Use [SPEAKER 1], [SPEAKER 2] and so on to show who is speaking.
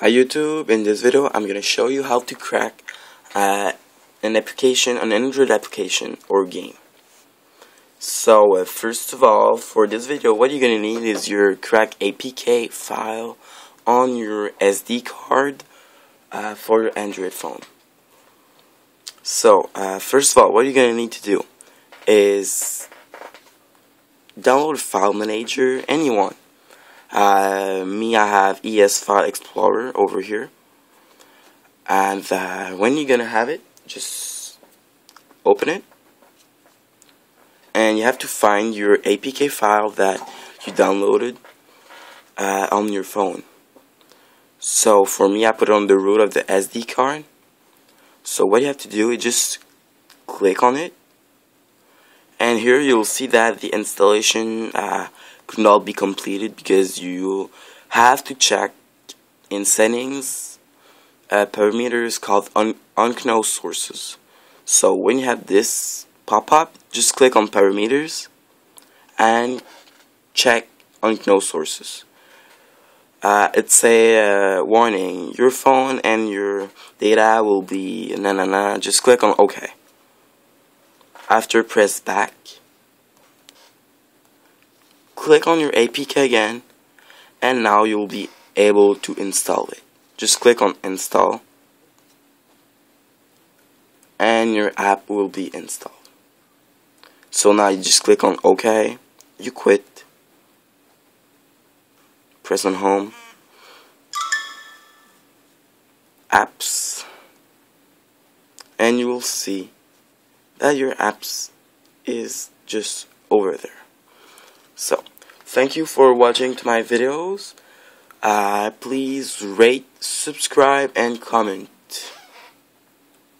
[SPEAKER 1] Hi YouTube, in this video I'm going to show you how to crack uh, an application, an Android application or game. So uh, first of all, for this video what you're going to need is your crack APK file on your SD card uh, for your Android phone. So uh, first of all, what you're going to need to do is download File Manager, anyone uh, me, I have ES File Explorer over here. And uh, when you're gonna have it, just open it. And you have to find your APK file that you downloaded uh, on your phone. So for me, I put it on the root of the SD card. So what you have to do is just click on it. And here you'll see that the installation uh, could not be completed because you have to check in settings uh, parameters called un unknown sources. So when you have this pop up, just click on parameters and check unknown sources. Uh, it's a uh, warning. Your phone and your data will be na na na. Just click on OK. After press back click on your APK again and now you'll be able to install it. Just click on install and your app will be installed. So now you just click on OK, you quit, press on home, apps, and you will see that your apps is just over there. So, thank you for watching to my videos. Uh, please rate, subscribe, and comment.